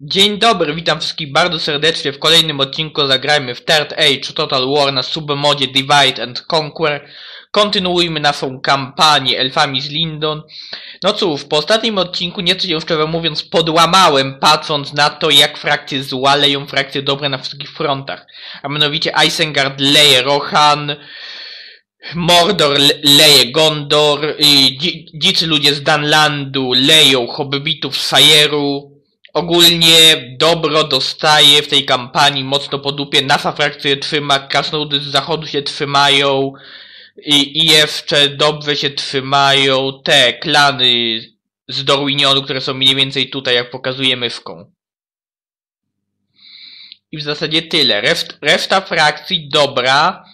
Dzień dobry, witam wszystkich bardzo serdecznie w kolejnym odcinku Zagrajmy w Third Age Total War na submodzie Divide and Conquer. Kontynuujmy naszą kampanię elfami z Lindon. No cóż, po ostatnim odcinku nieco się szczerze mówiąc podłamałem, patrząc na to jak frakcje zła leją frakcje dobre na wszystkich frontach. A mianowicie Isengard leje Rohan, Mordor le- leje Gondor, i dzi- dzicy ludzie z Danlandu leją hobbitów z Fajeru. Ogólnie dobro dostaje w tej kampanii mocno po dupie. Nasza frakcja trzyma, krasnoludy z zachodu się trzymają i, i jeszcze dobrze się trzymają te klany z Dorwinionu, które są mniej więcej tutaj, jak pokazuje myszką. I w zasadzie tyle. Reszt, reszta frakcji dobra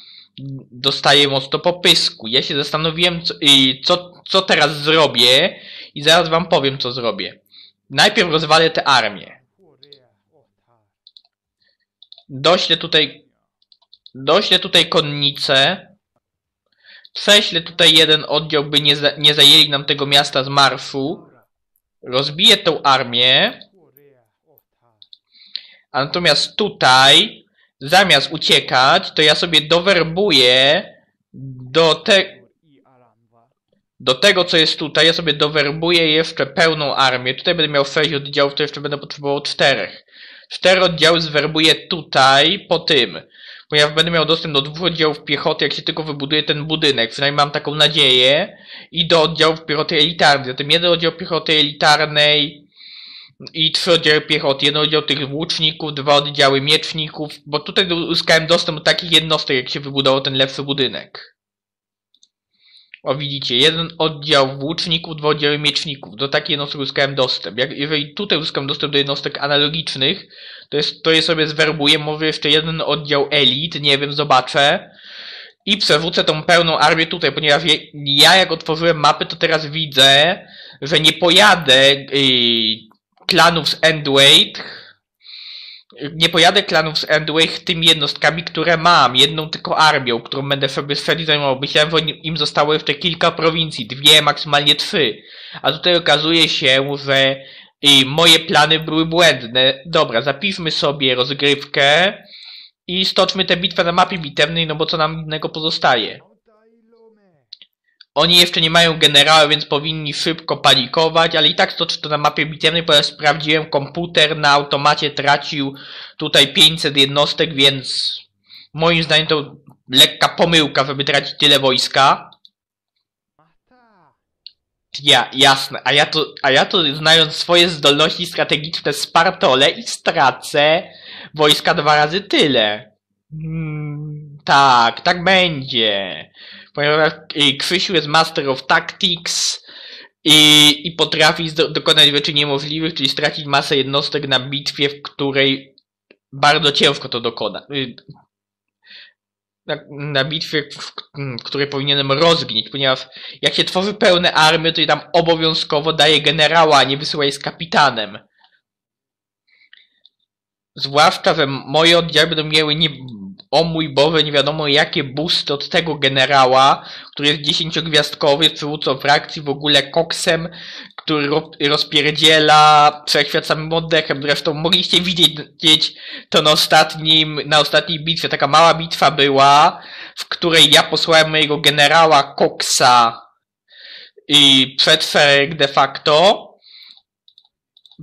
dostaje mocno po pysku. Ja się zastanowiłem, co, co, co teraz zrobię i zaraz wam powiem, co zrobię. Najpierw rozwalę tę armię. Doślę tutaj... Doślę tutaj konnicę. Prześlę tutaj jeden oddział, by nie, za, nie zajęli nam tego miasta z marszu. Rozbiję tą armię. A natomiast tutaj, zamiast uciekać, to ja sobie dowerbuję do te, do tego, co jest tutaj, ja sobie dowerbuję jeszcze pełną armię. Tutaj będę miał 6 oddziałów, to jeszcze będę potrzebował czterech. Cztery oddziały zwerbuję tutaj, po tym. Ponieważ będę miał dostęp do dwóch oddziałów piechoty, jak się tylko wybuduje ten budynek. Przynajmniej mam taką nadzieję. I do oddziałów piechoty elitarnej. Zatem jeden oddział piechoty elitarnej i trzy oddziały piechoty. Jeden oddział tych włóczników, dwa oddziały mieczników. Bo tutaj uzyskałem dostęp do takich jednostek, jak się wybudował ten lepszy budynek. O widzicie, jeden oddział włóczników, dwa oddziały mieczników. Do takiej jednostki uzyskałem dostęp. Jak, jeżeli tutaj uzyskam dostęp do jednostek analogicznych, to, jest, to je sobie zwerbuję, może jeszcze jeden oddział elit, nie wiem, zobaczę. I przewrócę tą pełną armię tutaj, ponieważ je, ja jak otworzyłem mapy, to teraz widzę, że nie pojadę yy, klanów z Endweight, nie pojadę klanów z Endweight tymi jednostkami, które mam. Jedną tylko armią, którą będę sobie wtedy zajmował. Myślałem, że im zostało jeszcze kilka prowincji. Dwie, maksymalnie trzy. A tutaj okazuje się, że i moje plany były błędne. Dobra, zapiszmy sobie rozgrywkę i stoczmy tę bitwę na mapie bitewnej, no bo co nam innego pozostaje. Oni jeszcze nie mają generała, więc powinni szybko panikować, ale i tak stoczę to na mapie bitewnej, ponieważ sprawdziłem, komputer na automacie tracił tutaj 500 jednostek, więc moim zdaniem to lekka pomyłka, żeby tracić tyle wojska. Ja, jasne, a ja to, a ja to znając swoje zdolności strategiczne spartole i stracę wojska dwa razy tyle. Hmm, tak, tak będzie. Ponieważ y, Krzysiu jest Master of Tactics i, i potrafi dokonać rzeczy niemożliwych, czyli stracić masę jednostek na bitwie, w której bardzo ciężko to dokona. Y, na, na bitwie, w, w której powinienem rozgnić, ponieważ jak się tworzy pełne armie, to je tam obowiązkowo daje generała, a nie wysyła je z kapitanem. Zwłaszcza, że moje oddziały będą miały nie, o mój Boże, nie wiadomo jakie boosty od tego generała, który jest dziesięciogwiazdkowy, przywódcą frakcji, w ogóle koksem, który ro, rozpierdziela wszechświat samym oddechem. Zresztą mogliście widzieć to na ostatnim, na ostatniej bitwie. Taka mała bitwa była, w której ja posłałem mojego generała Koksa i przed szereg de facto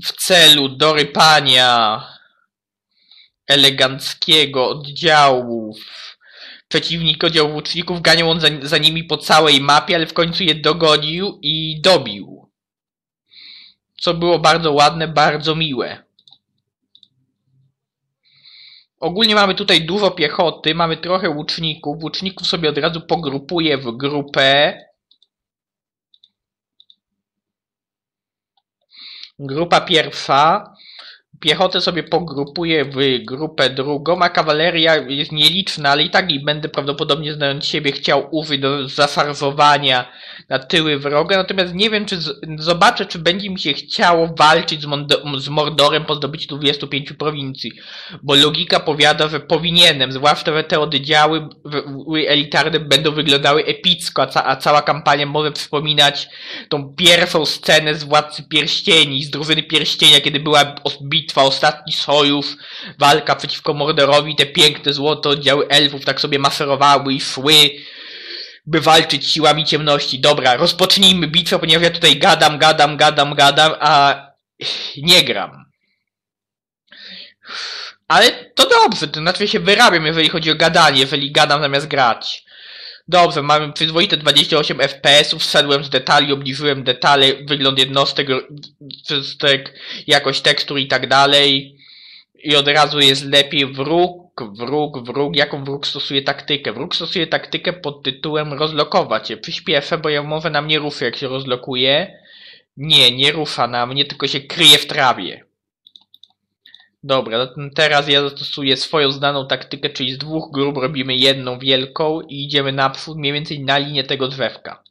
w celu dorypania eleganckiego oddziału przeciwnik oddział włóczników ganiał on za, za nimi po całej mapie, ale w końcu je dogonił i dobił. Co było bardzo ładne, bardzo miłe. Ogólnie mamy tutaj dużo piechoty, mamy trochę łuczników. Łuczników sobie od razu pogrupuję w grupę. Grupa pierwsza. Piechotę sobie pogrupuję w grupę drugą, a kawaleria jest nieliczna, ale i tak i będę prawdopodobnie znając siebie chciał użyć do zafarzowania na tyły wroga, natomiast nie wiem, czy z, zobaczę, czy będzie mi się chciało walczyć z, z Mordorem po zdobyciu 25 prowincji, bo logika powiada, że powinienem, zwłaszcza, że te oddziały elitarne będą wyglądały epicko, a, ca a cała kampania może przypominać tą pierwszą scenę z Władcy Pierścieni, z drużyny Pierścienia, kiedy była bitwa bitwa, ostatni sojusz, walka przeciwko Mordorowi, te piękne złote oddziały elfów tak sobie maszerowały i szły, by walczyć siłami ciemności. Dobra, rozpocznijmy bitwę, ponieważ ja tutaj gadam, gadam, gadam, gadam, a nie gram. Ale to dobrze, to znaczy się wyrabiam, jeżeli chodzi o gadanie, jeżeli gadam zamiast grać. Dobrze, mamy przyzwoite 28 fps, wszedłem z detali, obniżyłem detale, wygląd jednostek, wszystek, jakość tekstur i tak dalej. I od razu jest lepiej wróg, wróg, wróg. Jaką wróg stosuje taktykę? Wróg stosuje taktykę pod tytułem rozlokować je. Przyspieszę, bo ja może nam nie ruszy jak się rozlokuje. Nie, nie rusza na mnie, tylko się kryje w trawie. Dobra, zatem teraz ja zastosuję swoją znaną taktykę, czyli z dwóch grup robimy jedną wielką i idziemy naprzód mniej więcej na linię tego drzewka.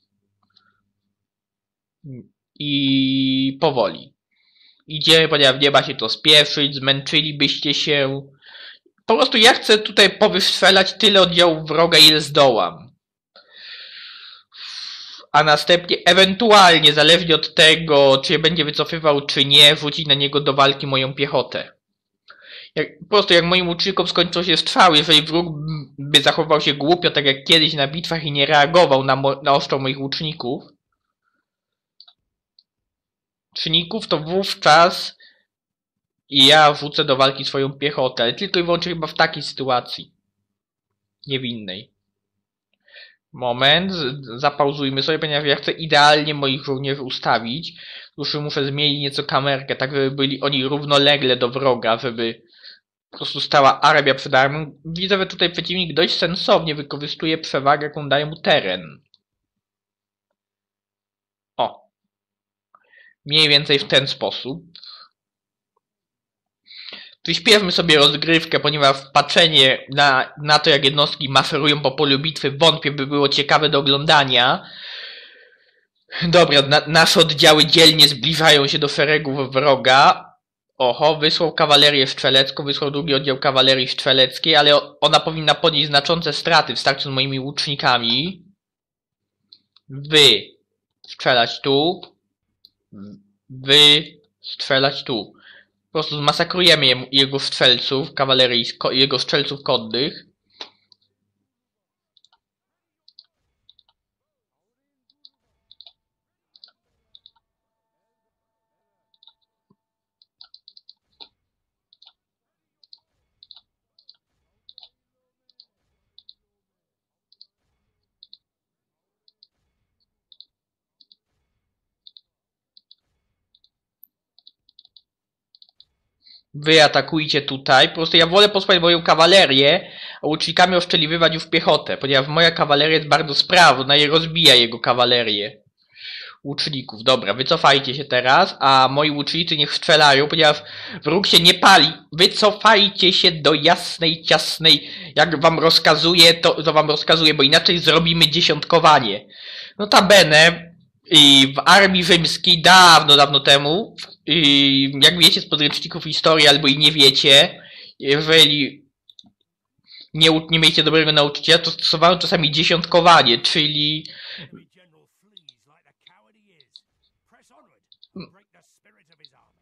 I powoli. Idziemy, ponieważ nie ma się to spieszyć, zmęczylibyście się. Po prostu ja chcę tutaj powystrzelać tyle oddziałów wroga, ile zdołam. A następnie, ewentualnie, zależnie od tego, czy będzie wycofywał, czy nie, wrzucić na niego do walki moją piechotę. Jak, po prostu jak moim łucznikom skończą się strzały, jeżeli wróg by zachował się głupio, tak jak kiedyś na bitwach i nie reagował na, na ostrzał moich łuczników, łuczników, to wówczas ja wrzucę do walki swoją piechotę, tylko i wyłącznie chyba w takiej sytuacji. Niewinnej. Moment, zapauzujmy sobie, ponieważ ja chcę idealnie moich żołnierzy ustawić. Już muszę zmienić nieco kamerkę, tak żeby byli oni równolegle do wroga, żeby po prostu stała Arabia przed armią. Widzę, że tutaj przeciwnik dość sensownie wykorzystuje przewagę, jaką daje mu teren. O. Mniej więcej w ten sposób. Przyspiewmy sobie rozgrywkę, ponieważ patrzenie na, na to, jak jednostki maszerują po polu bitwy, wątpię, by było ciekawe do oglądania. Dobra, na, nasze oddziały dzielnie zbliżają się do szeregów wroga. Oho, wysłał kawalerię strzelecką, wysłał drugi oddział kawalerii strzeleckiej, ale ona powinna ponieść znaczące straty w starciu z moimi łucznikami. Wy strzelać tu. Wy strzelać tu. Po prostu zmasakrujemy jego strzelców, kawalerii, jego strzelców konnych. Wy atakujcie tutaj. Po prostu ja wolę posłać moją kawalerię, a łucznikami oszczeliwywać już piechotę, ponieważ moja kawaleria jest bardzo sprawna i rozbija jego kawalerię. Łuczników. Dobra, wycofajcie się teraz, a moi łucznicy niech strzelają, ponieważ wróg się nie pali. Wycofajcie się do jasnej, ciasnej, jak wam rozkazuje, to, to wam rozkazuje, bo inaczej zrobimy dziesiątkowanie. Notabene, i w armii rzymskiej dawno, dawno temu, i jak wiecie z podręczników historii albo i nie wiecie, jeżeli nie, nie mieliście dobrego nauczyciela, to stosowano czasami dziesiątkowanie, czyli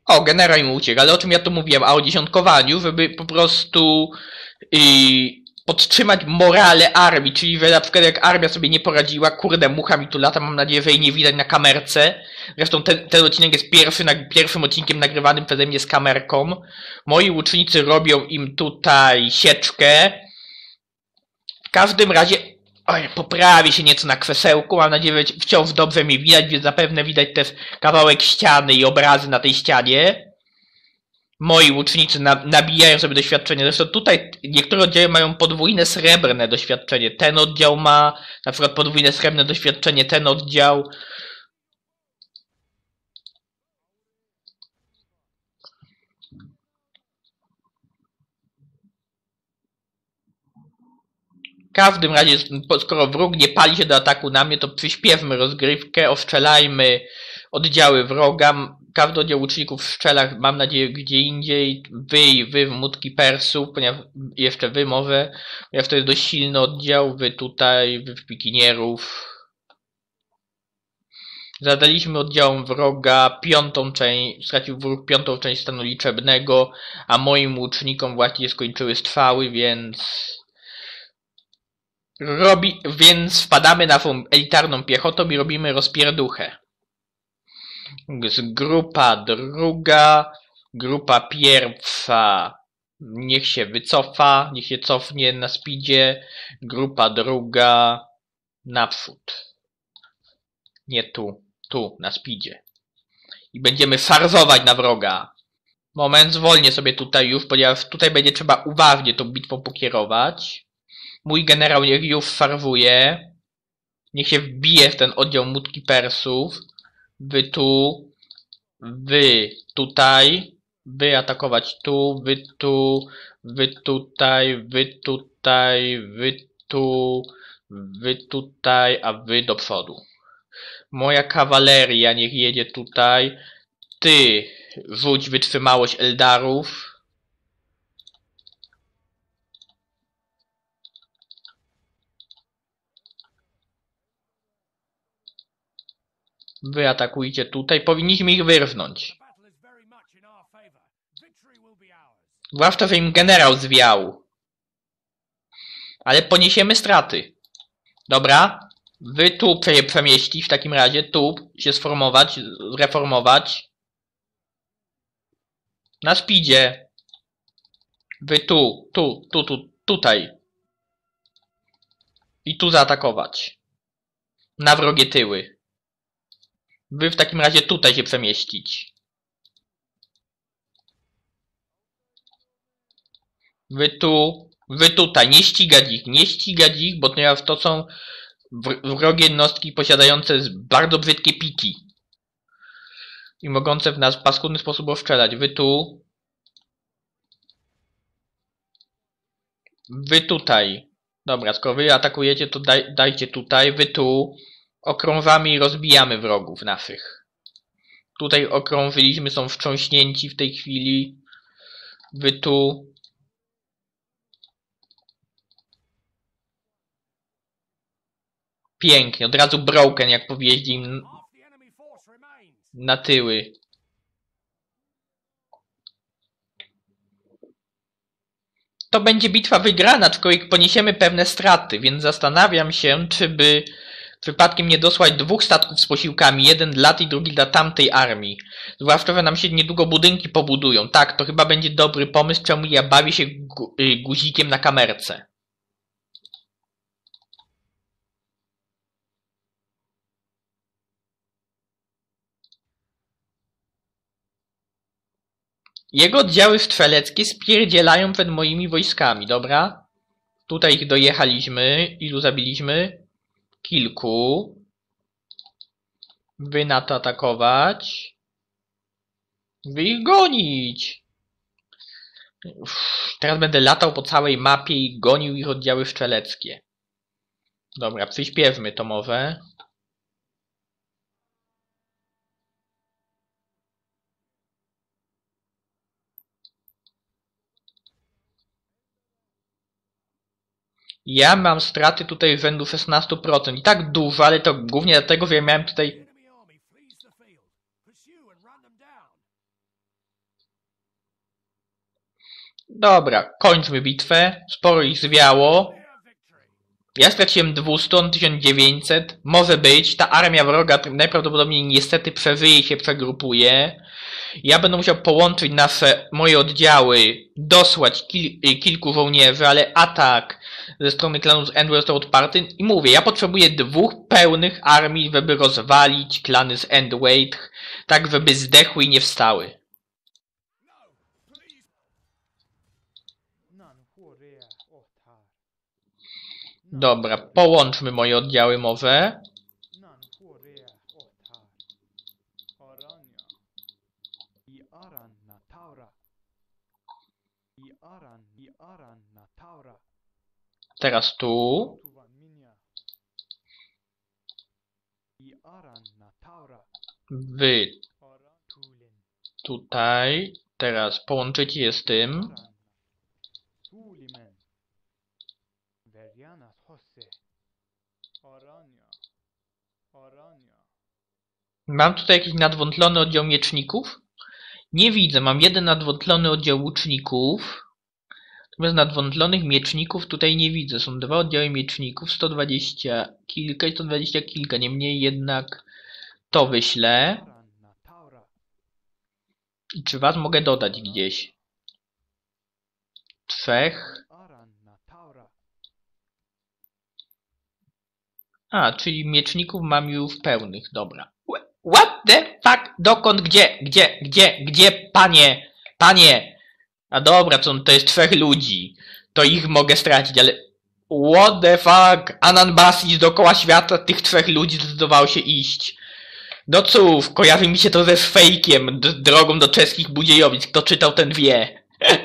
o, generał im uciekł, ale o czym ja tu mówiłem? A o dziesiątkowaniu, żeby po prostu yy, podtrzymać morale armii, czyli że na przykład jak armia sobie nie poradziła, kurde, mucha mi tu lata, mam nadzieję, że jej nie widać na kamerce. Zresztą ten, ten odcinek jest pierwszy, na, pierwszym odcinkiem nagrywanym przeze mnie z kamerką. Moi łucznicy robią im tutaj sieczkę. W każdym razie, oj, poprawi się nieco na krzesełku, mam nadzieję, że wciąż dobrze mi widać, więc zapewne widać też kawałek ściany i obrazy na tej ścianie moi łucznicy na, nabijają sobie doświadczenie. Zresztą tutaj niektóre oddziały mają podwójne srebrne doświadczenie. Ten oddział ma na przykład podwójne srebrne doświadczenie, ten oddział. W każdym razie, skoro wróg nie pali się do ataku na mnie, to przyspiewmy rozgrywkę, oszczelajmy oddziały wroga, każdy oddział łuczników w szczelach, mam nadzieję, gdzie indziej, wy i wy w Mutki Persów, ponieważ jeszcze wy może, ponieważ to jest dość silny oddział, wy tutaj, wy w pikinierów. Zadaliśmy oddziałom wroga piątą część, stracił wróg piątą część stanu liczebnego, a moim łucznikom właśnie skończyły strzały, więc... Robi, więc wpadamy na tą elitarną piechotą i robimy rozpierduchę. Grupa druga, grupa pierwsza niech się wycofa, niech się cofnie na speedzie, grupa druga naprzód. Nie tu, tu, na speedzie. I będziemy farzować na wroga. Moment, zwolnię sobie tutaj już, ponieważ tutaj będzie trzeba uważnie tą bitwą pokierować. Mój generał niech już farwuje. Niech się wbije w ten oddział mutki persów. Wy tu. Wy tutaj. Wy atakować tu. Wy tu. Wy tutaj. Wy tutaj. Wy tu. Wy tutaj. A wy do przodu. Moja kawaleria niech jedzie tutaj. Ty rzuć wytrzymałość Eldarów. Wy atakujcie tutaj. Powinniśmy ich wyrwnąć. Zwłaszcza, że im generał zwiał. Ale poniesiemy straty. Dobra. Wy tu prze przemieścić w takim razie. Tu się sformować, zreformować. Na speedzie. Wy tu, tu, tu, tu, tutaj. I tu zaatakować. Na wrogie tyły. Wy w takim razie tutaj się przemieścić. Wy tu, wy tutaj, nie ścigać ich, nie ścigać ich, bo ponieważ to są wr- wrogie jednostki posiadające bardzo brzydkie piki. I mogące w nas w paskudny sposób ostrzelać. Wy tu. Wy tutaj. Dobra, skoro wy atakujecie, to daj, dajcie tutaj. Wy tu. Okrążamy i rozbijamy wrogów naszych. Tutaj okrążyliśmy, są wstrząśnięci w tej chwili. Wy tu. Pięknie, od razu broken, jak powieźli na tyły. To będzie bitwa wygrana, aczkolwiek poniesiemy pewne straty, więc zastanawiam się, czy by przypadkiem nie dosłać dwóch statków z posiłkami, jeden dla tej, drugi dla tamtej armii. Zwłaszcza, że nam się niedługo budynki pobudują. Tak, to chyba będzie dobry pomysł, czemu ja bawię się gu y, guzikiem na kamerce. Jego oddziały strzeleckie spierdzielają przed moimi wojskami, dobra? Tutaj ich dojechaliśmy. Ilu zabiliśmy? Kilku. Wy na to atakować. Wy ich gonić. Uff, teraz będę latał po całej mapie i gonił ich oddziały strzeleckie. Dobra, przyśpiewmy to może. Ja mam straty tutaj rzędu 16%. I tak dużo, ale to głównie dlatego, że ja miałem tutaj... Dobra, kończmy bitwę. Sporo ich zwiało. Ja straciłem 200, on 1900. Może być. Ta armia wroga najprawdopodobniej niestety przeżyje się przegrupuje. Ja będę musiał połączyć nasze, moje oddziały, dosłać kil, y, kilku żołnierzy, ale atak ze strony klanu z Endwell został odparty. I mówię, ja potrzebuję dwóch pełnych armii, żeby rozwalić klany z Endwait, tak żeby zdechły i nie wstały. Dobra, połączmy moje oddziały taura. Teraz tu. Wy tutaj. Teraz połączycie je z tym. Mam tutaj jakiś nadwątlony oddział mieczników? Nie widzę, mam jeden nadwątlony oddział łuczników. Natomiast nadwątlonych mieczników tutaj nie widzę. Są dwa oddziały mieczników, 120 kilka i 120 kilka. Niemniej jednak to wyślę. I czy was mogę dodać gdzieś? Trzech. A, czyli mieczników mam już pełnych, dobra. Wh- What the fuck? Dokąd? Gdzie? Gdzie? Gdzie? Gdzie? Panie! Panie! A dobra, to, to jest trzech ludzi. To ich mogę stracić, ale... What the fuck? Anan Basis dookoła świata tych trzech ludzi zdecydowało się iść. No cóż, kojarzy mi się to ze fejkiem, drogą do czeskich budziejowic. Kto czytał, ten wie.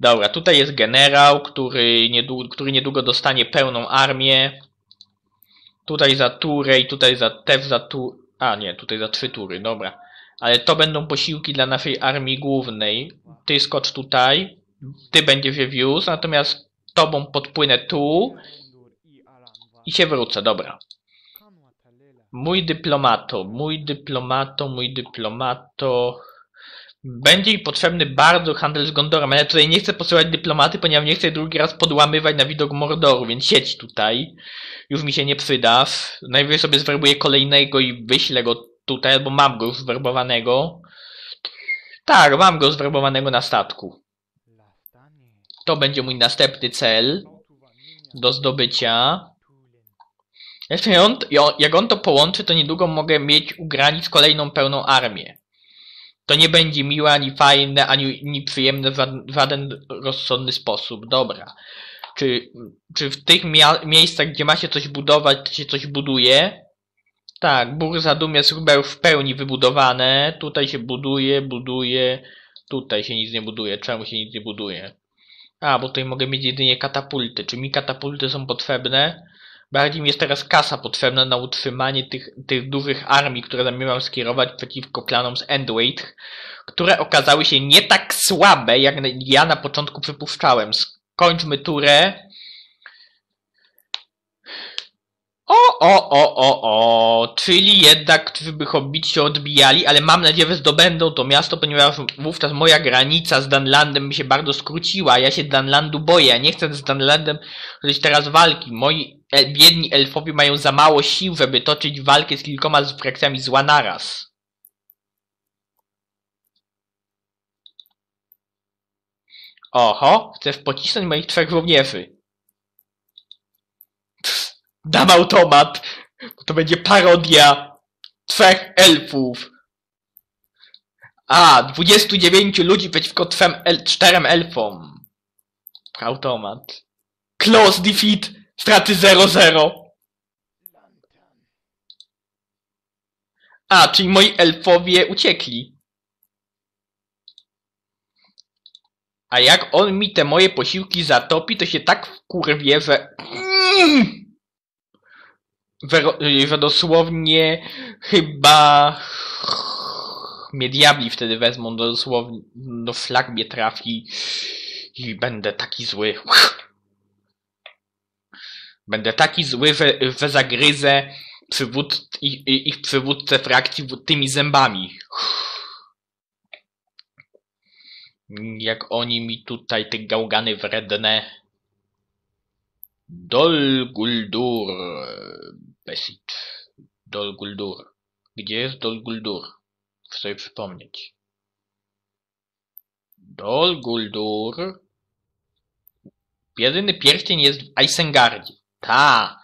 Dobra, tutaj jest generał, który niedługo, który niedługo dostanie pełną armię. Tutaj za turę i tutaj za też za tu... A nie, tutaj za trzy tury, dobra. Ale to będą posiłki dla naszej armii głównej. Ty skocz tutaj. Ty będziesz je wiózł, natomiast tobą podpłynę tu i się wrócę, dobra. Mój dyplomato, mój dyplomato, mój dyplomato. Będzie mi potrzebny bardzo handel z Gondorem, ale tutaj nie chcę posyłać dyplomaty, ponieważ nie chcę drugi raz podłamywać na widok Mordoru, więc siedź tutaj. Już mi się nie przydasz. Najwyżej sobie zwerbuję kolejnego i wyślę go tutaj, albo mam go już zwerbowanego. Tak, mam go zwerbowanego na statku. To będzie mój następny cel do zdobycia. Jak on, jak on to połączy, to niedługo mogę mieć u granic kolejną pełną armię. To nie będzie miłe, ani fajne, ani, ani przyjemne w żaden- rozsądny sposób. Dobra. Czy, czy w tych miejscach, gdzie ma się coś budować, to się coś buduje? Tak, Burza Dum jest chyba już w pełni wybudowane. Tutaj się buduje, buduje. Tutaj się nic nie buduje. Czemu się nic nie buduje? A, bo tutaj mogę mieć jedynie katapulty. Czy mi katapulty są potrzebne? Bardziej mi jest teraz kasa potrzebna na utrzymanie tych, tych dużych armii, które zamierzam skierować przeciwko klanom z Endweight, które okazały się nie tak słabe, jak ja na początku przypuszczałem. Skończmy turę. O, o, o, o, o, czyli jednak czyżby hobbici się odbijali, ale mam nadzieję, że zdobędą to miasto, ponieważ wówczas moja granica z Danlandem mi się bardzo skróciła. Ja się Danlandu boję, ja nie chcę z Danlandem toczyć teraz walki. Moi el biedni elfowie mają za mało sił, żeby toczyć walkę z kilkoma frakcjami zła naraz. Oho, chcesz pocisnąć moich trzech żołnierzy. Dam automat, bo to będzie parodia trzech elfów. A, 29 ludzi przeciwko trzem el czterem elfom. Automat. Close defeat. Straty 0-0. Lantan. A, czyli moi elfowie uciekli. A jak on mi te moje posiłki zatopi, to się tak wkurwie, że... Mm! Że dosłownie chyba... Mnie diabli wtedy wezmą, dosłownie do flag mnie trafi i będę taki zły. Będę taki zły, że, że zagryzę przywód, ich, ich przywódcę frakcji tymi zębami. Jak oni mi tutaj, te gałgany wredne. Dol Guldur. Besit. Dol Guldur. Gdzie jest Dol Guldur? Chcę sobie przypomnieć. Dol Guldur. Jedyny pierścień jest w Isengardzie. Ta.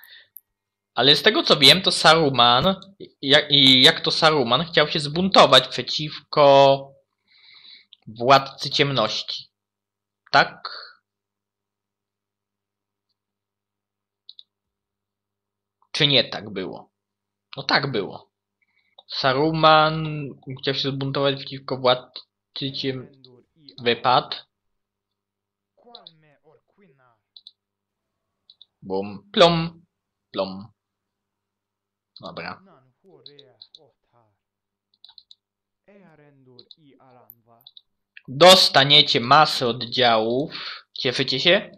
Ale z tego co wiem, to Saruman, jak, i jak to Saruman chciał się zbuntować przeciwko władcy ciemności. Tak? Czy nie tak było? No tak było. Saruman chciał się zbuntować przeciwko władcy ciem... Wypadł. Bum. Plum. Plum. Dobra. Dostaniecie masę oddziałów. Cieszycie się?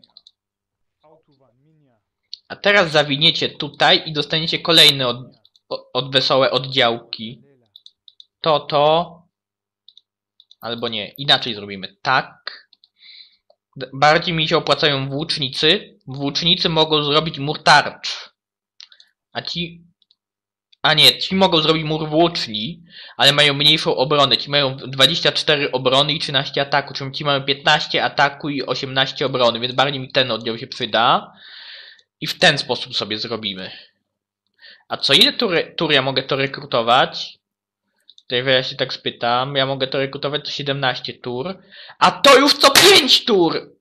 A teraz zawiniecie tutaj i dostaniecie kolejny od... od wesołe oddziałki. To, to. Albo nie, inaczej zrobimy. Tak. Bardziej mi się opłacają włócznicy. Włócznicy mogą zrobić mur tarcz. A ci... A nie, ci mogą zrobić mur włóczni, ale mają mniejszą obronę. Ci mają 24 obrony i 13 ataku, czyli ci mają 15 ataku i 18 obrony, więc bardziej mi ten oddział się przyda. I w ten sposób sobie zrobimy. A co ile tur, tur ja mogę to rekrutować? Tutaj ja się tak spytam. Ja mogę to rekrutować co 17 tur. A to już co 5 tur!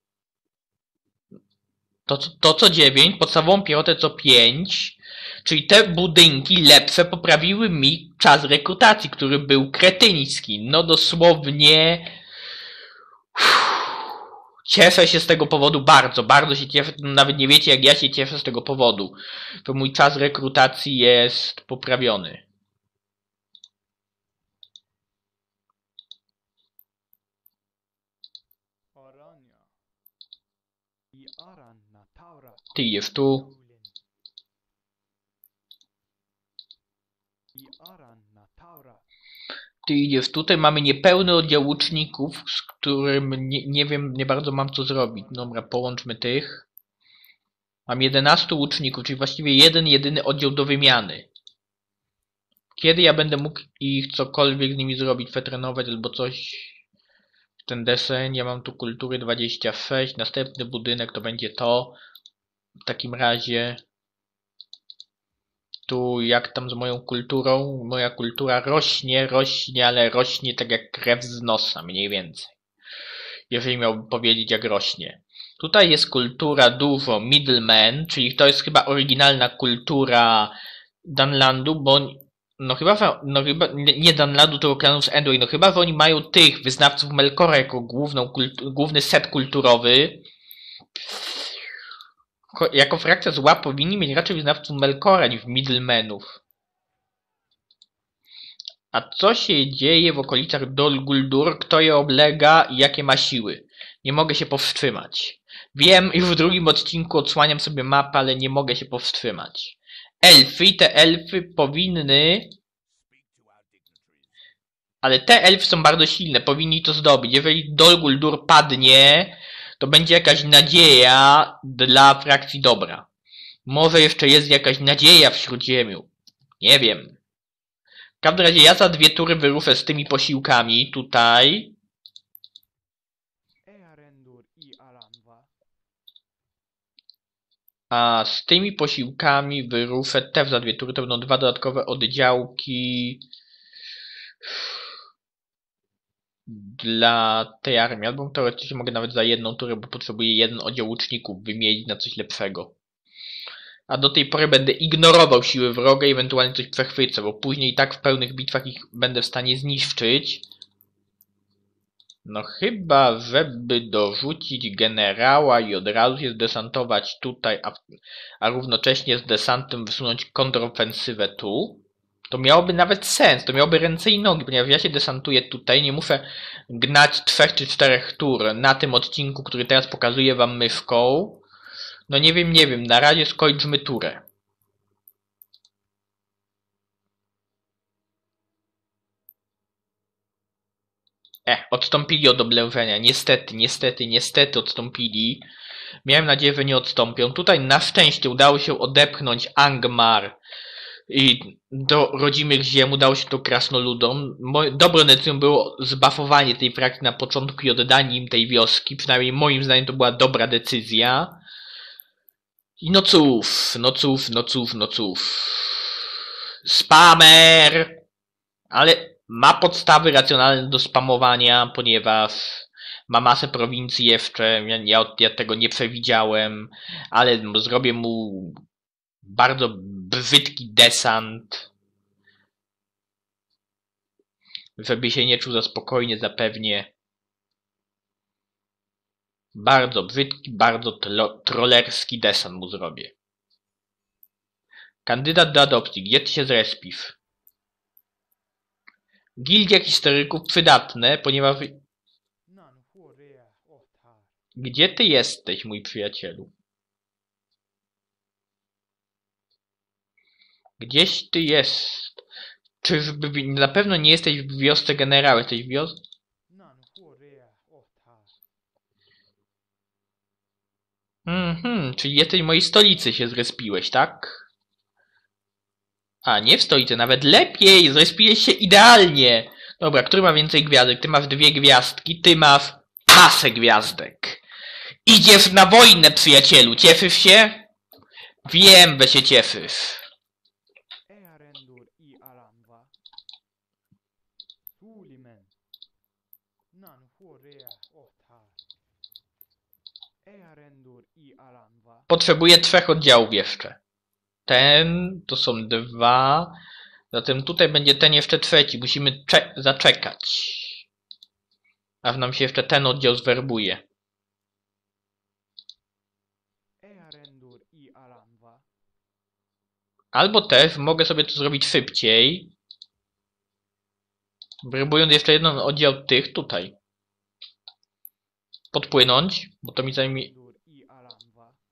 To, to co 9, podstawową piechotę co 5. Czyli te budynki lepsze poprawiły mi czas rekrutacji, który był kretyński. No dosłownie... Cieszę się z tego powodu bardzo, bardzo się cieszę. Nawet nie wiecie jak ja się cieszę z tego powodu. To mój czas rekrutacji jest poprawiony. Ty jest tu. Aran na taura. Idziesz tutaj, mamy niepełny oddział łuczników, z którym nie, nie wiem, nie bardzo mam co zrobić. Dobra, połączmy tych. Mam 11 łuczników, czyli właściwie jeden, jedyny oddział do wymiany. Kiedy ja będę mógł ich cokolwiek z nimi zrobić, fetrenować albo coś w ten deseń? Ja mam tu kultury 26, następny budynek to będzie to. W takim razie tu jak tam z moją kulturą? Moja kultura rośnie, rośnie, ale rośnie tak jak krew z nosa, mniej więcej. Jeżeli miałbym powiedzieć jak rośnie. Tutaj jest kultura dużo middlemen, czyli to jest chyba oryginalna kultura Danlandu, bo no chyba, no chyba nie Danlandu, tylko klanów z Endway, no chyba że oni mają tych wyznawców Melkora jako główną, główny set kulturowy. Ko- Jako frakcja zła powinni mieć raczej wyznawców Melkora niż Middlemenów. A co się dzieje w okolicach Dol Guldur? Kto je oblega i jakie ma siły? Nie mogę się powstrzymać. Wiem, już w drugim odcinku odsłaniam sobie mapę, ale nie mogę się powstrzymać. Elfy i te elfy powinny... Ale te elfy są bardzo silne, powinni to zdobyć. Jeżeli Dol Guldur padnie, to będzie jakaś nadzieja dla frakcji dobra. Może jeszcze jest jakaś nadzieja w Śródziemiu. Nie wiem. W każdym razie ja za dwie tury wyruszę z tymi posiłkami tutaj. A z tymi posiłkami wyruszę też za dwie tury. To będą dwa dodatkowe oddziałki dla tej armii. Albo teoretycznie mogę nawet za jedną turę, bo potrzebuję jeden oddział łuczników wymienić na coś lepszego. A do tej pory będę ignorował siły wroga i ewentualnie coś przechwycę, bo później i tak w pełnych bitwach ich będę w stanie zniszczyć. No chyba, żeby dorzucić generała i od razu się zdesantować tutaj, a, a równocześnie z desantem wysunąć kontrofensywę tu, to miałoby nawet sens, to miałoby ręce i nogi, ponieważ ja się desantuję tutaj, nie muszę gnać trzech czy czterech tur na tym odcinku, który teraz pokazuję wam myszką. No nie wiem, nie wiem, na razie skończmy turę. E, odstąpili od oblężenia. Niestety, niestety, niestety odstąpili. Miałem nadzieję, że nie odstąpią. Tutaj na szczęście udało się odepchnąć Angmar i do rodzimych ziem udało się to krasnoludom. Dobrą decyzją było zbafowanie tej frakcji na początku i oddanie im tej wioski. Przynajmniej moim zdaniem to była dobra decyzja. I no cóż, no cóż, no cóż, no cóż. Spamer! Ale ma podstawy racjonalne do spamowania, ponieważ ma masę prowincji jeszcze. Ja, ja, ja tego nie przewidziałem, ale zrobię mu bardzo brzydki desant. Żeby się nie czuł za spokojnie, zapewnie. Bardzo brzydki, bardzo tlo- trollerski desant mu zrobię. Kandydat do adopcji, gdzie ty się zrespisz? Gildia historyków przydatne, ponieważ... Hurea otar. Gdzie ty jesteś, mój przyjacielu? Gdzieś ty jest. Czyżby na pewno nie jesteś w wiosce generała, jesteś w wiosce? Nan huorea ohta. Mhm, czyli jesteś w mojej stolicy się zrespiłeś, tak? A, nie w stolicy, nawet lepiej, zrespiłeś się idealnie. Dobra, który ma więcej gwiazdek? Ty masz dwie gwiazdki, ty masz pasę gwiazdek. Idziesz na wojnę, przyjacielu, cieszysz się? Wiem, że się cieszysz. Potrzebuję trzech oddziałów jeszcze. Ten, to są dwa. Zatem tutaj będzie ten jeszcze trzeci. Musimy cze- zaczekać. Aż nam się jeszcze ten oddział zwerbuje. Albo też mogę sobie to zrobić szybciej. Werbując jeszcze jeden oddział tych tutaj. Podpłynąć, bo to mi zajmie.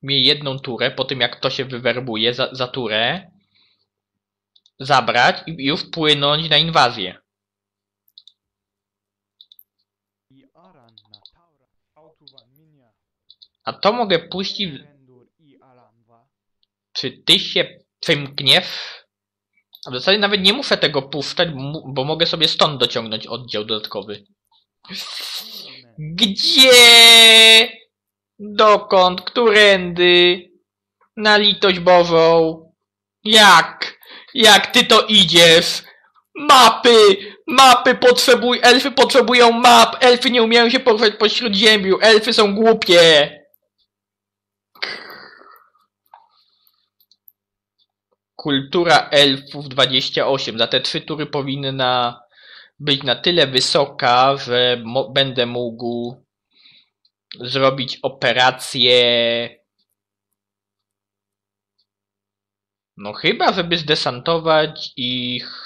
Mi jedną turę po tym jak to się wywerbuje za, za turę. Zabrać i już płynąć na inwazję. I aran na minia. A to mogę puścić. Czy ty się przymkniesz? A w zasadzie nawet nie muszę tego puszczać, bo mogę sobie stąd dociągnąć oddział dodatkowy. Gdzie? Dokąd? Którędy? Na litość Bożą. Jak? Jak ty to idziesz? Mapy! Mapy potrzebuj... Elfy potrzebują map! Elfy nie umieją się poruszać po śródziemiu! Elfy są głupie! Kultura elfów 28. Za te trzy tury powinna być na tyle wysoka, że będę mógł zrobić operację. No chyba, żeby zdesantować ich.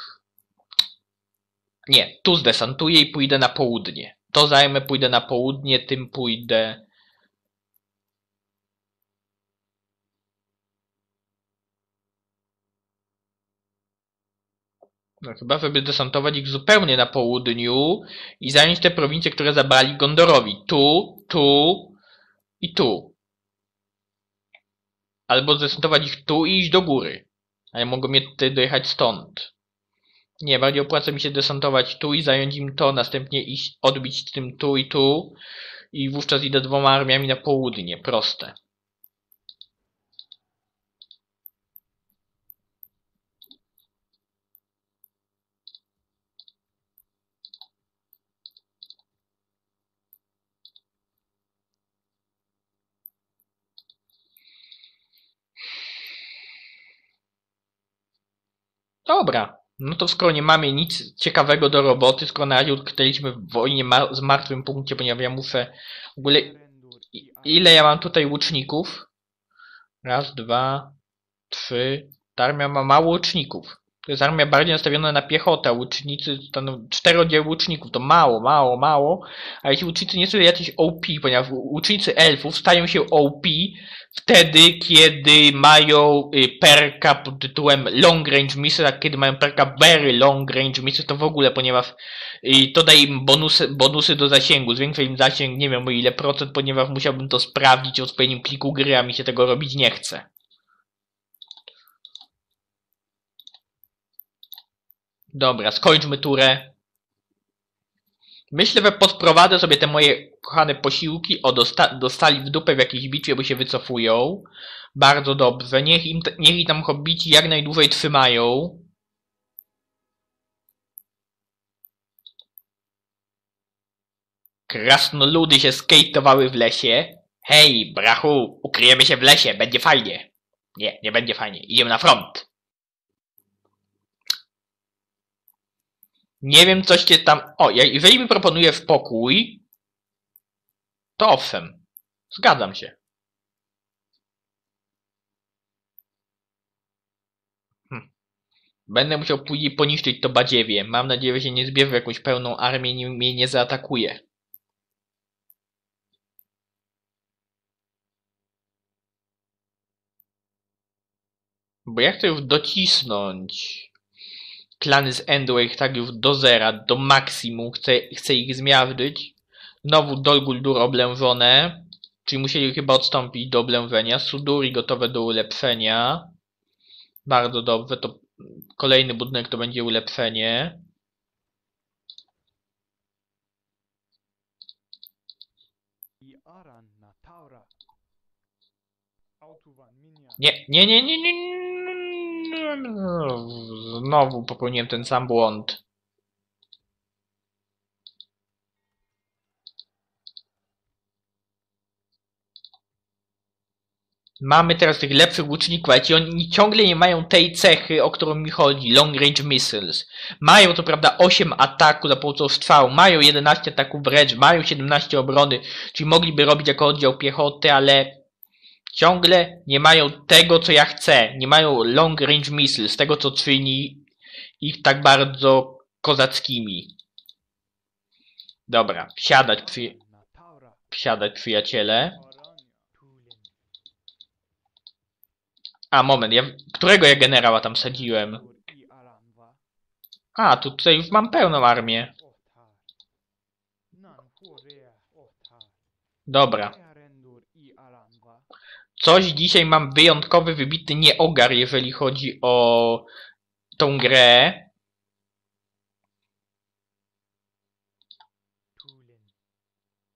Nie, tu zdesantuję i pójdę na południe. To zajmę, pójdę na południe, tym pójdę. No chyba, żeby desantować ich zupełnie na południu i zająć te prowincje, które zabrali Gondorowi. Tu, tu i tu. Albo zdesantować ich tu i iść do góry. A ja mogą mnie tutaj dojechać stąd. Nie, bardziej opłaca mi się desantować tu i zająć im to, następnie iść, odbić tym tu i tu i wówczas idę dwoma armiami na południe. Proste. Dobra. No to skoro nie mamy nic ciekawego do roboty, skoro na razie utknęliśmy w wojnie z martwym punkcie, ponieważ ja muszę... W ogóle ile ja mam tutaj łuczników? Raz, dwa, trzy. Ta armia ma mało łuczników. To jest armia bardziej nastawiona na piechotę. Łucznicy stanowią cztery oddziały łuczników. To mało, mało, mało. A jeśli łucznicy nie są jacyś OP, ponieważ łucznicy elfów stają się OP wtedy, kiedy mają y, perka pod tytułem Long Range Missile, a kiedy mają perka Very Long Range Missile, to w ogóle, ponieważ i to daje im bonusy, bonusy do zasięgu. Zwiększa im zasięg, nie wiem o ile procent, ponieważ musiałbym to sprawdzić w odpowiednim pliku gry, a mi się tego robić nie chce. Dobra, skończmy turę. Myślę, że podprowadzę sobie te moje kochane posiłki. O, dosta dostali w dupę w jakiejś bitwie, bo się wycofują. Bardzo dobrze. Niech im, niech im tam hobbici jak najdłużej trzymają. Krasnoludy się skejtowały w lesie. Hej, brachu, ukryjemy się w lesie, będzie fajnie. Nie, nie będzie fajnie. Idziemy na front. Nie wiem, coś cię tam... O, jeżeli mi proponuje w pokój, to owszem. Zgadzam się. Hm. Będę musiał później poniszczyć to badziewie. Mam nadzieję, że się nie zbierze jakąś pełną armię i mnie nie zaatakuje. Bo ja chcę już docisnąć klany z Endway tak już do zera, do maksimum. Chcę, chcę ich zmiażdżyć. Znowu Dol Guldur oblężone. Czyli musieli chyba odstąpić do oblężenia. Suduri gotowe do ulepszenia. Bardzo dobrze. To kolejny budynek to będzie ulepszenie. Nie, nie, nie, nie, nie, nie. Znowu popełniłem ten sam błąd. Mamy teraz tych lepszych łuczników, ale ci oni ciągle nie mają tej cechy, o którą mi chodzi. Long range missiles. Mają to prawda 8 ataku za pomocą strzału, mają 11 ataków wręcz, mają 17 obrony, czyli mogliby robić jako oddział piechoty, ale ciągle nie mają tego, co ja chcę. Nie mają long range missiles, tego, co czyni ich tak bardzo kozackimi. Dobra, wsiadać, przy... Wsiadać przyjaciele. A, moment, ja... którego ja generała tam sadziłem? A, tu tutaj już mam pełną armię. Dobra. Coś dzisiaj mam wyjątkowy, wybitny nieogar, jeżeli chodzi o tą grę.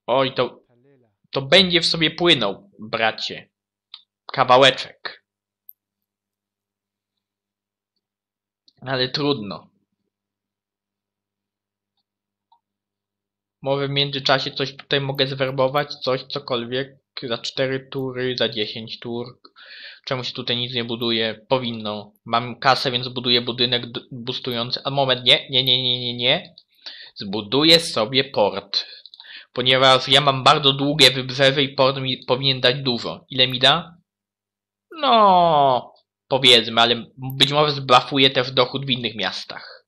Oj, to, to będzie w sobie płynął, bracie. Kawałeczek. Ale trudno. Może w międzyczasie coś tutaj mogę zwerbować, coś, cokolwiek. Za 4 tury, za 10 tur. Czemu się tutaj nic nie buduje? Powinno. Mam kasę, więc buduję budynek boostujący. A moment, nie, nie, nie, nie, nie, nie. Zbuduję sobie port. Ponieważ ja mam bardzo długie wybrzeże i port mi powinien dać dużo. Ile mi da? No, powiedzmy, ale być może zbafuję też dochód w innych miastach.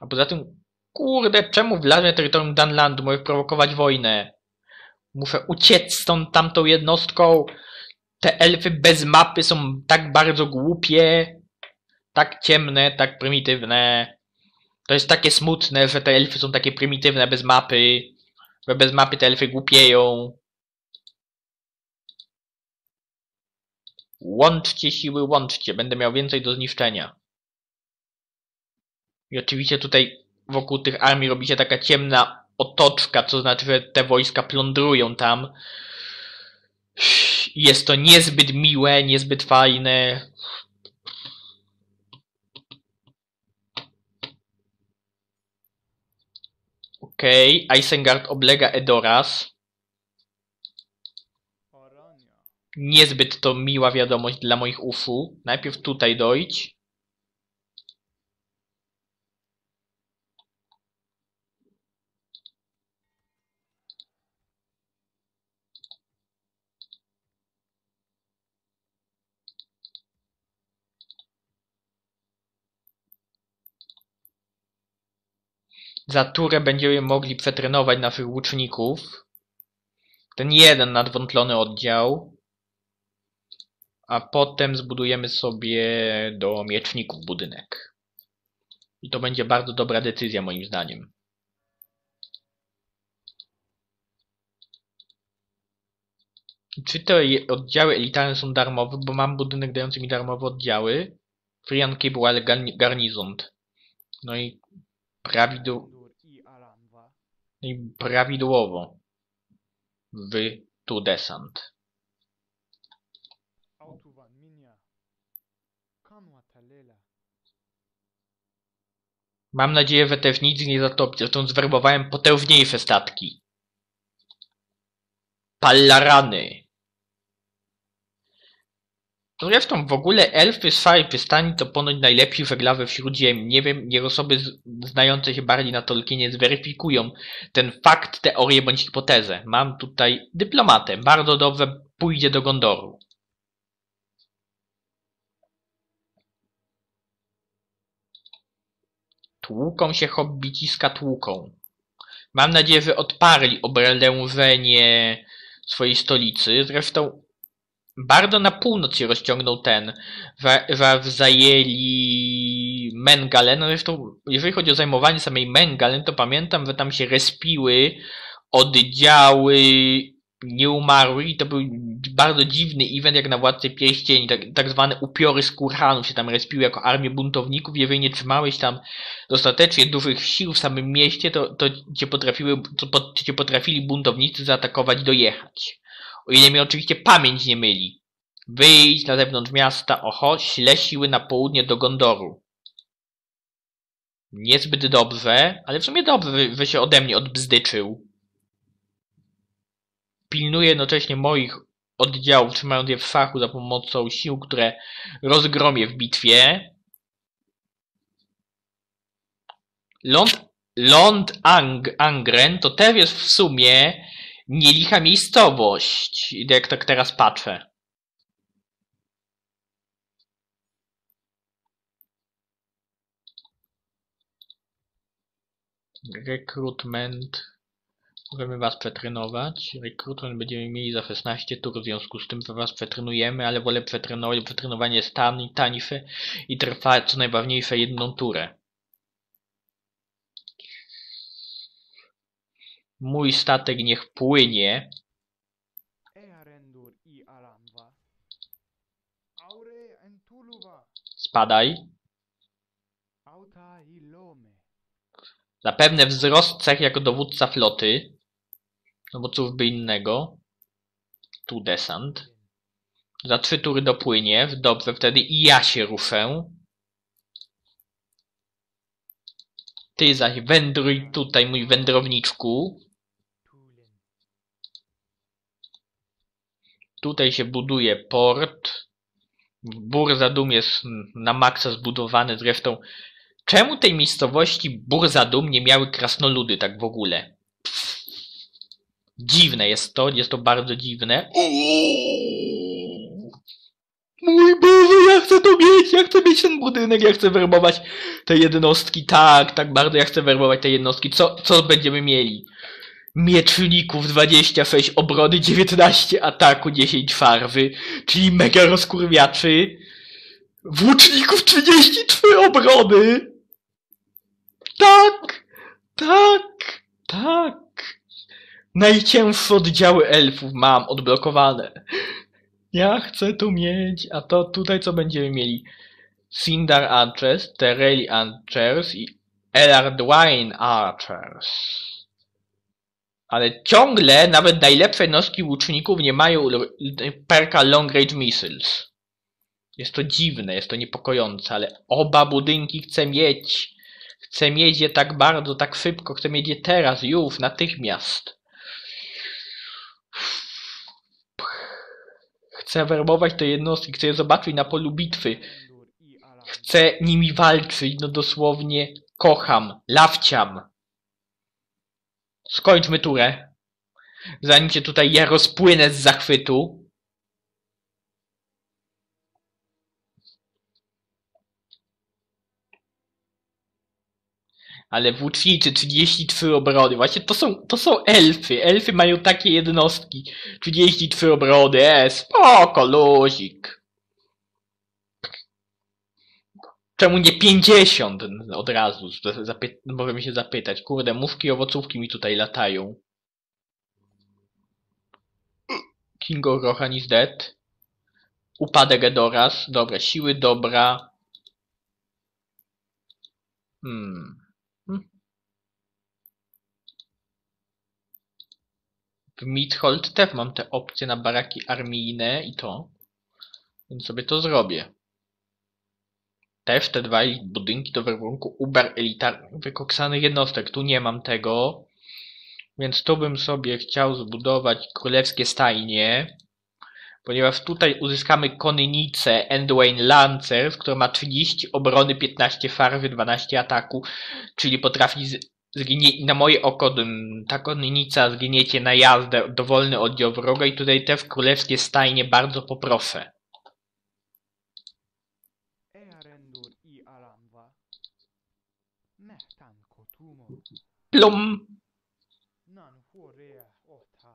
A poza tym, kurde, czemu wlazłem terytorium Danlandu? Mogę prowokować wojnę. Muszę uciec stąd tamtą jednostką. Te elfy bez mapy są tak bardzo głupie, tak ciemne, tak prymitywne. To jest takie smutne, że te elfy są takie prymitywne bez mapy. Że bez mapy te elfy głupieją. Łączcie siły, łączcie. Będę miał więcej do zniszczenia. I oczywiście tutaj wokół tych armii robi się taka ciemna otoczka, co znaczy, że te wojska plądrują tam. Jest to niezbyt miłe, niezbyt fajne. Okej, okay. Isengard oblega Edoras. Niezbyt to miła wiadomość dla moich uszu. Najpierw tutaj dojdź. Za turę będziemy mogli przetrenować naszych łuczników. Ten jeden nadwątlony oddział. A potem zbudujemy sobie do mieczników budynek. I to będzie bardzo dobra decyzja moim zdaniem. Czy te oddziały elitarne są darmowe? Bo mam budynek dający mi darmowe oddziały. Frian Cable Garni- Garnizon. No i prawidł... I prawidłowo. Wy tu desant. Mam nadzieję, że też nic nie zatopi. Zresztą zwerbowałem potężniejsze statki. Pallarany. Zresztą w ogóle elfy z Fire Przystani to ponoć najlepsi żeglarze wśród ziemi. Nie wiem, niech osoby z- znające się bardziej na Tolkienie zweryfikują ten fakt, teorię bądź hipotezę. Mam tutaj dyplomatę. Bardzo dobrze pójdzie do Gondoru. Tłuką się hobbiciska tłuką. Mam nadzieję, że odparli obrelężenie swojej stolicy. Zresztą bardzo na północ się rozciągnął ten. Wa- wa- Zajęli Mengalen. Zresztą, jeżeli chodzi o zajmowanie samej Mengalen, to pamiętam, że tam się respiły oddziały nieumarłych i to był bardzo dziwny event jak na Władcy Pierścieni, tak, tak zwane upiory skórhanów się tam respiły jako armię buntowników, jeżeli nie trzymałeś tam dostatecznie dużych sił w samym mieście, to, to, cię, potrafiły, to po, cię potrafili buntownicy zaatakować dojechać. O ile mnie oczywiście pamięć nie myli. Wyjść na zewnątrz miasta, oho, śle siły na południe do Gondoru. Niezbyt dobrze, ale w sumie dobrze, że- się ode mnie odbzdyczył pilnuje jednocześnie moich oddziałów, trzymając je w fachu za pomocą sił, które rozgromię w bitwie. Ląd, Ląd Ang, Angren to też jest w sumie nielicha miejscowość, jak tak teraz patrzę. Rekrutment. Możemy was przetrenować. Rekrutment będziemy mieli za 16 tur, w związku z tym, że was przetrenujemy, ale wolę przetrenować, przetrenowanie jest tani, tańsze i trwa co najważniejsze jedną turę. Mój statek niech płynie. Spadaj. Zapewne wzrost cech jako dowódca floty. No bo cóż by innego. Tu desant. Za trzy tury dopłynie. Dobrze, wtedy i ja się ruszę. Ty zaś wędruj tutaj, mój wędrowniczku. Tutaj się buduje port. Burzadum jest na maksa zbudowany. Zresztą, czemu tej miejscowości Burzadum nie miały krasnoludy tak w ogóle? Dziwne jest to, jest to bardzo dziwne. Mój Boże, ja chcę to mieć, ja chcę mieć ten budynek, ja chcę werbować te jednostki, tak, tak bardzo ja chcę werbować te jednostki. Co, co będziemy mieli? Mieczników 26 obrony, 19 ataku, 10 farwy, czyli mega rozkurwiaczy. Włóczników 33 obrony! Tak! Tak! Tak! Najcięższe oddziały elfów mam odblokowane. Ja chcę tu mieć, a to tutaj co będziemy mieli? Sindar Archers, Tereli Archers i Elardwine Archers. Ale ciągle nawet najlepsze jednostki łuczników nie mają perka Long Range Missiles. Jest to dziwne, jest to niepokojące, ale oba budynki chcę mieć. Chcę mieć je tak bardzo, tak szybko, chcę mieć je teraz, już, natychmiast. Chcę werbować te jednostki, chcę je zobaczyć na polu bitwy. Chcę nimi walczyć, no dosłownie kocham, lawciam. Skończmy turę. Zanim się tutaj ja rozpłynę z zachwytu. Ale włócznicy 33 obrony. Właśnie to są, to są elfy. Elfy mają takie jednostki. 33 obrony. E, spoko, luzik. Czemu nie 50 od razu? Zapy- możemy się zapytać. Kurde, mówki owocówki mi tutaj latają. King of Rohan is dead. Upadek Edoras. Dobra, siły dobra. Hmm. Hmm. W Midhold też mam te opcje na baraki armijne i to. Więc sobie to zrobię. Też te dwa budynki do werunku uber elitarnych wykoksanych jednostek. Tu nie mam tego. Więc tu bym sobie chciał zbudować królewskie stajnie. Ponieważ tutaj uzyskamy konnicę Endwain Lancers, która ma 30 obrony, 15 farwy, 12 ataku, czyli potrafi zginie, na moje oko ta konnica zginiecie na jazdę dowolny oddział wroga i tutaj też królewskie stajnie bardzo poproszę. Plum! Otar.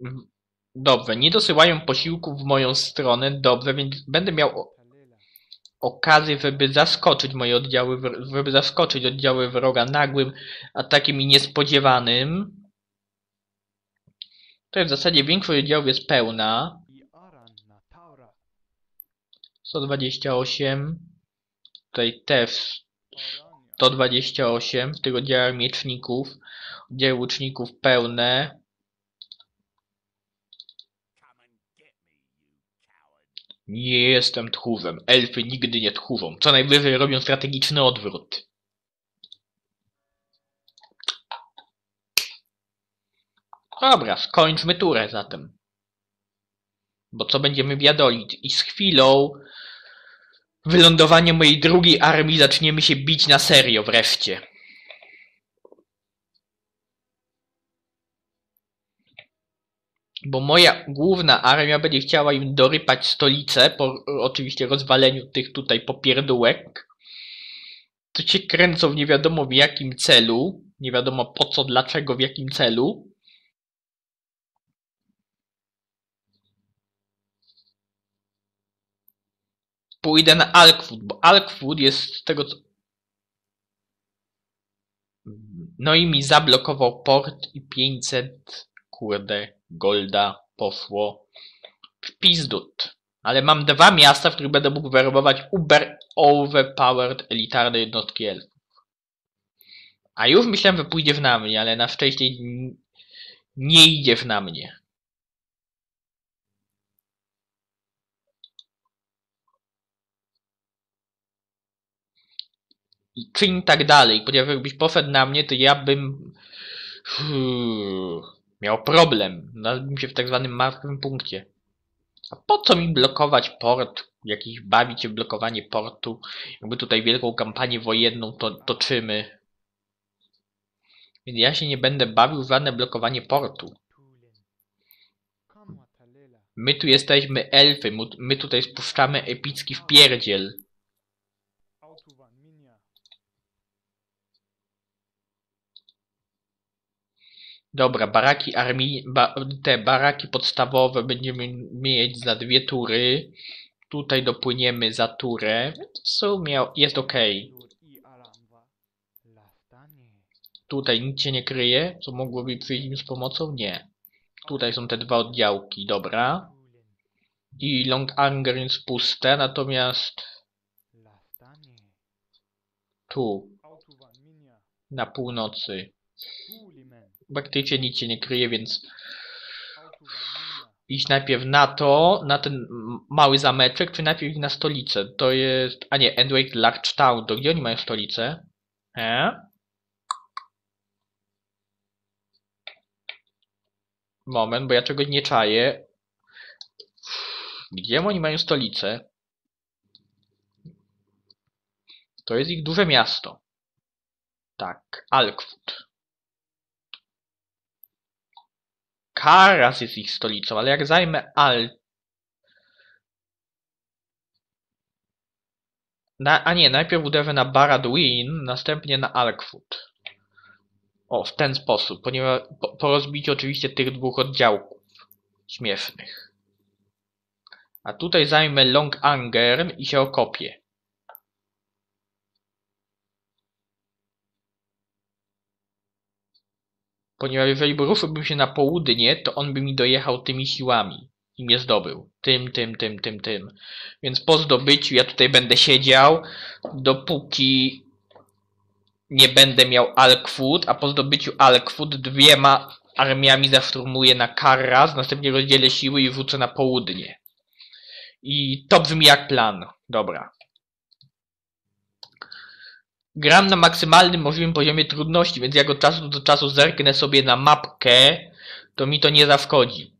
W- Dobrze, nie dosyłają posiłków w moją stronę, dobrze, więc będę miał okazję, żeby zaskoczyć moje oddziały, żeby zaskoczyć oddziały wroga nagłym atakiem i niespodziewanym. To w zasadzie większość oddziałów jest pełna. I Aran na Taura. 128. Tutaj też. 128 w tych oddziałach mieczników. Oddziały łuczników pełne. Nie jestem tchórzem. Elfy nigdy nie tchórzą. Co najwyżej robią strategiczny odwrót. Dobra, skończmy turę zatem. Bo co będziemy biadolić? I z chwilą wylądowania mojej drugiej armii zaczniemy się bić na serio wreszcie. Bo moja główna armia będzie chciała im dorypać stolicę po oczywiście rozwaleniu tych tutaj popierdółek. To się kręcą nie wiadomo w jakim celu. Nie wiadomo po co, dlaczego, w jakim celu. Pójdę na Alkwood, bo Alkwood jest tego co... No i mi zablokował port i 500 kurde golda poszło w pizdut. Ale mam dwa miasta, w których będę mógł werbować uber overpowered elitarne jednostki elfów. A już myślałem, że pójdzie w na mnie, ale na szczęście nie idzie w na mnie. I czyń tak dalej, ponieważ jakbyś poszedł na mnie, to ja bym miał problem. Znalazłbym się w tak zwanym martwym punkcie. A po co mi blokować port? Jakiś bawić się w blokowanie portu? Jakby tutaj wielką kampanię wojenną to, toczymy. Więc ja się nie będę bawił w żadne blokowanie portu. My tu jesteśmy elfy, my tutaj spuszczamy epicki wpierdziel. Dobra, baraki armii, ba, te baraki podstawowe będziemy mieć za dwie tury. Tutaj dopłyniemy za turę. W sumie jest ok. Tutaj nic się nie kryje, co mogłoby przyjść im z pomocą? Nie. Tutaj są te dwa oddziałki, dobra. I Long Anger jest puste, natomiast tu, na północy. Praktycznie nic się nie kryje, więc iść najpierw na to, na ten mały zameczek, czy najpierw na stolicę? To jest... A nie, Endwake Large Town, to gdzie oni mają stolicę? E? Moment, bo ja czegoś nie czaję. Gdzie oni mają stolicę? To jest ich duże miasto. Tak, Alkwood. Karas jest ich stolicą, ale jak zajmę Al... Na, a nie, najpierw uderzę na Baradwin, następnie na Alkwood. O, w ten sposób, ponieważ po, po rozbiciu oczywiście tych dwóch oddziałków śmiesznych. A tutaj zajmę Long Angern i się okopię. Ponieważ jeżeli by ruszyłbym się na południe, to on by mi dojechał tymi siłami i mnie zdobył. Tym, tym, tym, tym, tym. Więc po zdobyciu ja tutaj będę siedział, dopóki nie będę miał Alkwood, a po zdobyciu Alkwood dwiema armiami zaszturmuję na Karras, następnie rozdzielę siły i wrócę na południe. I to brzmi jak plan. Dobra. Gram na maksymalnym możliwym poziomie trudności, więc jak od czasu do czasu zerknę sobie na mapkę, to mi to nie zaszkodzi.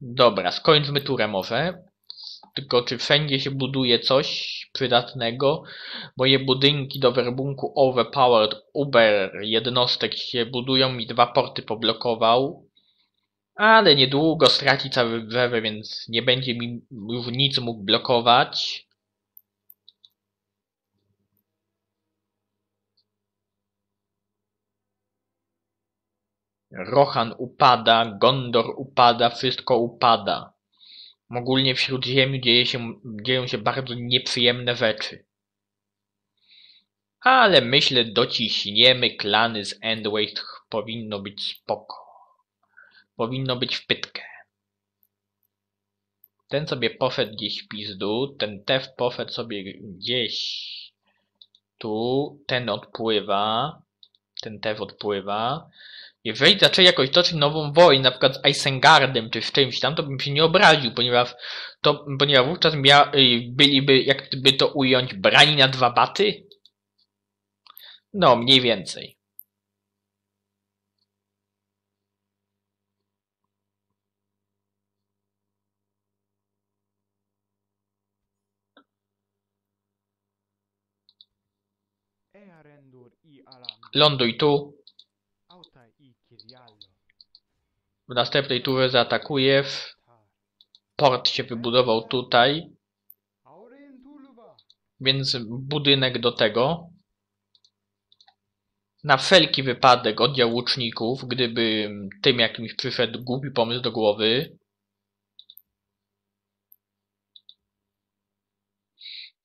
Dobra, skończmy turę może. Tylko czy wszędzie się buduje coś przydatnego? Moje budynki do werbunku Overpowered Uber jednostek się budują, mi dwa porty poblokował. Ale niedługo straci cały drzewo, więc nie będzie mi już nic mógł blokować. Rohan upada, Gondor upada, wszystko upada. Ogólnie wśród ziemi dzieje się, dzieją się bardzo nieprzyjemne rzeczy. Ale myślę, dociśniemy klany z Endwaith. Powinno być spoko. Powinno być w pytkę. Ten sobie poszedł gdzieś w pizdu, ten też poszedł sobie gdzieś tu, ten odpływa, ten też odpływa. Jeżeli zaczęli jakoś toczyć nową wojnę, na przykład z Isengardem czy z czymś tam, to bym się nie obraził, ponieważ to, ponieważ wówczas mia, y, byliby, jakby to ująć, brani na dwa baty? No, mniej więcej. Ląduj tu, w następnej turze zaatakujesz. Tar. Port się wybudował tutaj, więc budynek do tego. Na wszelki wypadek oddział łuczników, gdyby tym jakimś przyszedł głupi pomysł do głowy.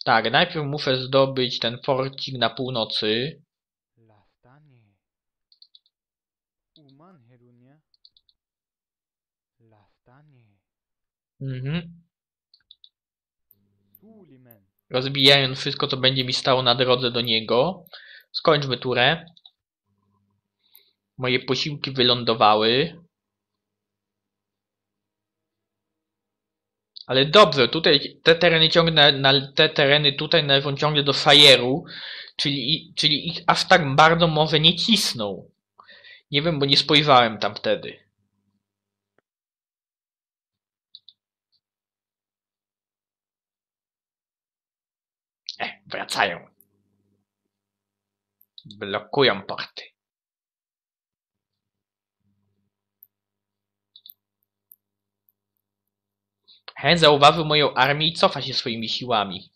Tak, najpierw muszę zdobyć ten forcik na północy. Mhm. Rozbijając wszystko, co będzie mi stało na drodze do niego. Skończmy turę. Moje posiłki wylądowały. Ale dobrze, tutaj te tereny ciągle, na, te tereny tutaj należą ciągle do Fajeru, czyli, czyli ich aż tak bardzo może nie cisną. Nie wiem, bo nie spojrzałem tam wtedy. E, wracają. Blokują porty. Hen zauważył moją armię i cofa się swoimi siłami.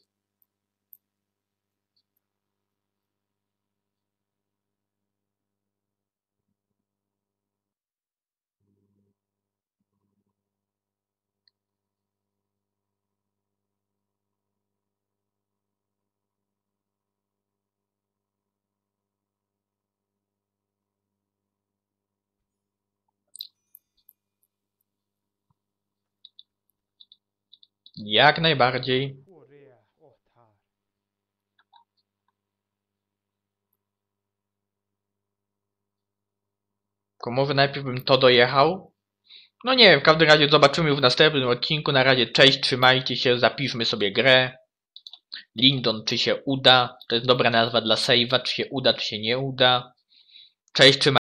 Jak najbardziej. Tylko może najpierw bym to dojechał? No nie wiem, w każdym razie zobaczymy w następnym odcinku. Na razie cześć, trzymajcie się, zapiszmy sobie grę. Lindon, czy się uda? To jest dobra nazwa dla save'a, czy się uda, czy się nie uda. Cześć, trzymajcie